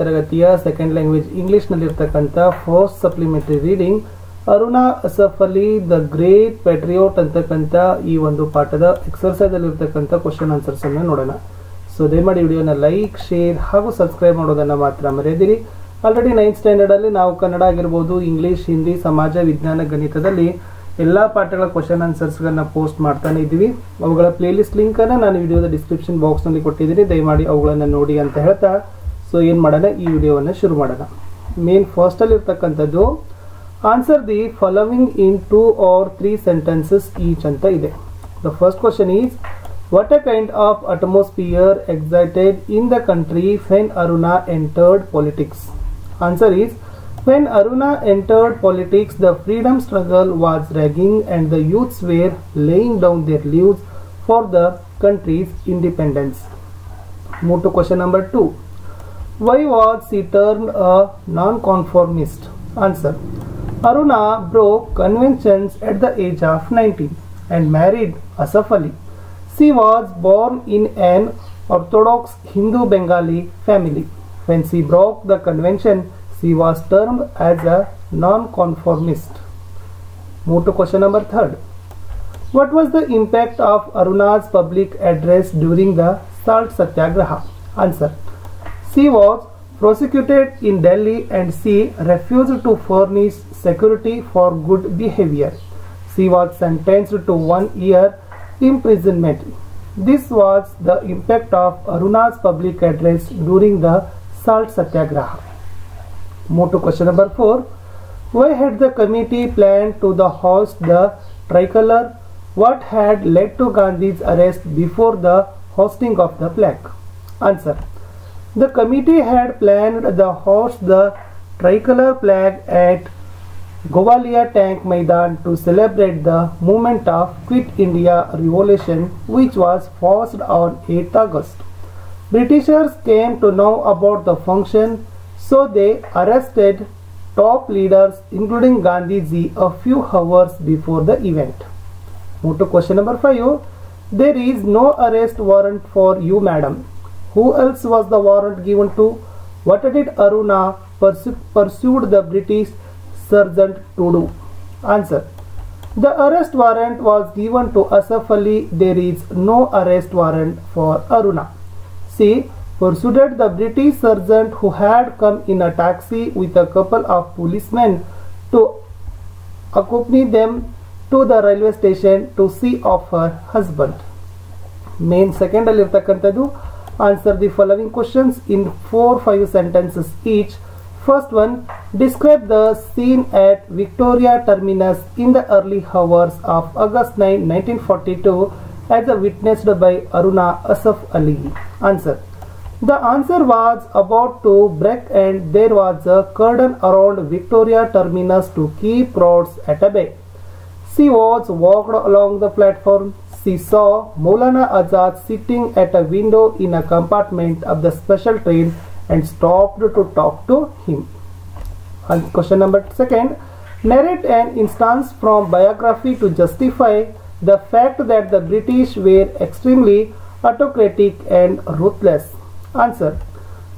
ತರಗತಿಯ second language ಇಂಗ್ಲಿಷ್ನಲ್ಲಿರ್ತಕ್ಕಂಥ fourth supplementary reading Aruna Asaf Ali the great patriot ಅಂತಕ್ಕಂಥ ಈ ಒಂದು ಪಾಠದ ಎಕ್ಸರ್ಸೈಸ್ ಅಲ್ಲಿ ಇರ್ತಕ್ಕಂಥ ಕ್ವಶನ್ ಆನ್ಸರ್ಸ್ ಅನ್ನು ನೋಡೋಣ. ಸೊ ದಯಮಾಡಿ ವಿಡಿಯೋನ ಲೈಕ್ ಶೇರ್ ಹಾಗೂ ಸಬ್ಸ್ಕ್ರೈಬ್ ಮಾಡೋದನ್ನ ಮಾತ್ರ ಮರೆಯದಿರಿ. ಆಲ್ರೆಡಿ ನೈನ್ತ್ ಸ್ಟ್ಯಾಂಡರ್ಡ್ ಅಲ್ಲಿ ನಾವು ಕನ್ನಡ ಆಗಿರ್ಬೋದು ಇಂಗ್ಲಿಷ್ ಹಿಂದಿ ಸಮಾಜ, ವಿಜ್ಞಾನ, ಗಣಿತದಲ್ಲಿ ಎಲ್ಲಾ ಪಾಠಗಳ ಕ್ವಶನ್ ಆನ್ಸರ್ಸ್ ಗಳನ್ನ ಪೋಸ್ಟ್ ಮಾಡ್ತಾನೆ ಇದ್ದೀವಿ. ಅವುಗಳ ಪ್ಲೇಲಿಸ್ಟ್ ಲಿಂಕ್ ಅನ್ನ ನಾನು ವಿಡಿಯೋದ ಡಿಸ್ಕ್ರಿಪ್ಷನ್ ಬಾಕ್ಸ್ನಲ್ಲಿ ಕೊಟ್ಟಿದ್ದೀನಿ. ದಯಮಾಡಿ ಅವುಗಳನ್ನ ನೋಡಿ ಅಂತ ಹೇಳ್ತಾ ಸೊ ಏನ್ ಮಾಡೋಣ ಈ ವಿಡಿಯೋವನ್ನ ಶುರು ಮಾಡೋಣ ಮೇನ್ ಫಸ್ಟ್ ಅಲ್ಲಿ ಇರ್ತಕ್ಕಂಥದ್ದು answer the following in two or three sentences each ಅಂತ ಇದೆ the first question is what a kind of atmosphere excited in the country when Aruna entered politics answer is When Aruna entered politics, the freedom struggle was raging and the youths were laying down their lives for the country's independence. Move to question number two. Why was she turned a non-conformist? Answer. Aruna broke conventions at the age of 19 and married Asaf Ali. She was born in an Orthodox Hindu Bengali family. When she broke the convention, she was termed as a non-conformist. Move to question number third. What was the impact of Aruna's public address during the Salt Satyagraha? Answer. She was prosecuted in Delhi and she refused to furnish security for good behavior. She was sentenced to one year imprisonment. This was the impact of Aruna's public address during the Salt Satyagraha. Move to question number 4. Why had the committee planned to host the tricolor? What had led to Gandhi's arrest before the hosting of the plaque? Answer. The committee had planned the host the tricolor flag at Govalia Tank Maidan to celebrate the movement of Quit India Resolution which was forced on 8th August. Britishers came to know about the function so they arrested top leaders including Gandhi ji a few hours before the event. Move to question number 5. There is no arrest warrant for you madam. Who else was the warrant given to? What did Aruna pursu- pursued the British sergeant to do? Answer. The arrest warrant was given to Asaf Ali. There is no arrest warrant for Aruna. She pursued the British sergeant who had come in a taxi with a couple of policemen to accompany them to the railway station to see of her husband. Main second ಅಲ್ಲಿ ಇರ್ತಕ್ಕಂಥದ್ದು Answer the following questions in 4-5 sentences each. First one, describe the scene at Victoria Terminus in the early hours of August 9, 1942 as witnessed by Aruna Asaf Ali. Answer. The answer was about to break and there was a curtain around Victoria Terminus to keep roads at bay. She was walked along the platform. She saw Maulana Azad sitting at a window in a compartment of the special train and stopped to talk to him. And question number second, narrate an instance from biography to justify the fact that the British were extremely autocratic and ruthless. Answer.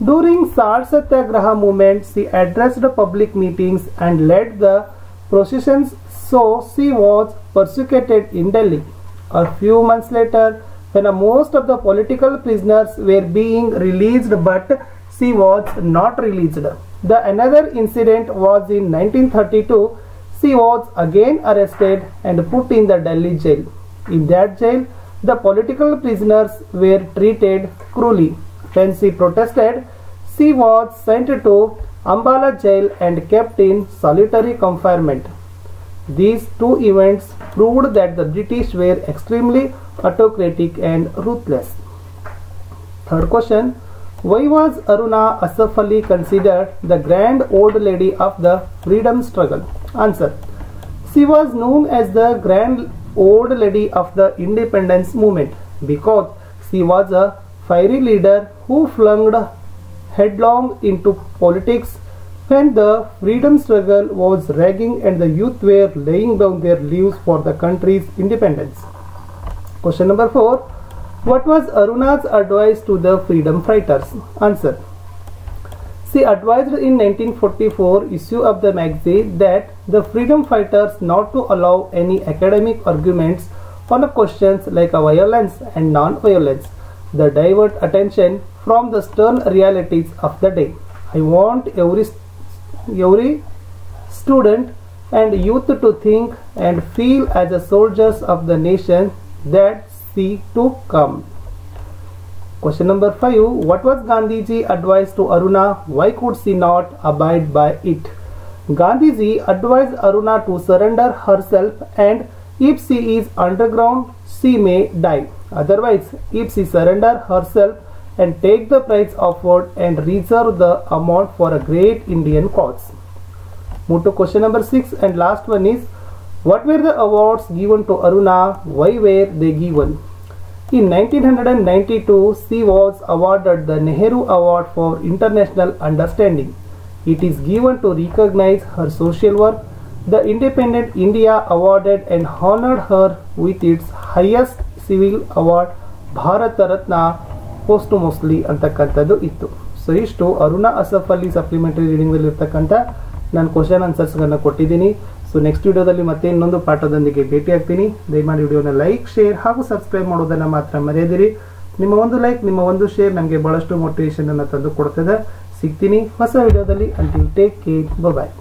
During Salt Satyagraha movement, she addressed public meetings and led the processions, so she was persecuted in Delhi. A few months later, when most of the political prisoners were being released, but she was not released. The another incident was in 1932. She was again arrested and put in the Delhi jail. In that jail, the political prisoners were treated cruelly. When she protested, she was sent to Ambala jail and kept in solitary confinement. These two events proved that the British were extremely autocratic and ruthless. Third question Why was Aruna Asaf Ali considered the grand old lady of the freedom struggle? Answer She was known as the grand old lady of the independence movement because she was a fiery leader who flung headlong into politics when the freedom struggle was raging and the youth were laying down their lives for the country's independence. Question number 4 What was Aruna's advice to the freedom fighters? Answer She advised in 1944 issue of the magazine that the freedom fighters not to allow any academic arguments on questions like violence and non-violence that divert attention from the stern realities of the day. I want every every student and youth to think and feel as the soldiers of the nation that see to come. Question number 5. What was Gandhiji advice to Aruna? Why could she not abide by it? Gandhiji advised Aruna to surrender herself and if she is underground, she may die. Otherwise, if she surrender herself and take the price offered and reserve the amount for a great Indian cause. Move to question number 6 and last one is What were the awards given to Aruna? Why were they given? In 1992, she was awarded the Nehru Award for International Understanding. It is given to recognize her social work. The Independent India awarded and honored her with its highest civil award, Bharat Ratna, Ratna mostly ಅಂತಕ್ಕಂಥದ್ದು ಇತ್ತು. So ಇಷ್ಟು ಅರುಣ ಅಸಫ್ ಅಲ್ಲಿ supplementary ರೀಡಿಂಗ್ದಲ್ಲಿ ಇರ್ತಕ್ಕಂಥ ನಾನು question ಆನ್ಸರ್ಸ್ಗಳನ್ನ ಕೊಟ್ಟಿದ್ದೀನಿ. So next ವಿಡಿಯೋದಲ್ಲಿ ಮತ್ತೆ ಇನ್ನೊಂದು ಪಾಠದೊಂದಿಗೆ ಭೇಟಿ ಆಗ್ತೀನಿ ದಯಮಾಡಿ ವಿಡಿಯೋನ ಲೈಕ್ ಶೇರ್ ಹಾಗೂ ಸಬ್ಸ್ಕ್ರೈಬ್ ಮಾಡೋದನ್ನು ಮಾತ್ರ ಮರೆಯದಿರಿ. ನಿಮ್ಮ ಒಂದು ಲೈಕ್ ನಿಮ್ಮ ಒಂದು ಶೇರ್ ನಮಗೆ ಬಹಳಷ್ಟು ಮೋಟಿವೇಶನ್ ಅನ್ನು ತಂದು ಕೊಡ್ತದೆ. ಸಿಗ್ತೀನಿ ಹೊಸ ವಿಡಿಯೋದಲ್ಲಿ. Until take care bye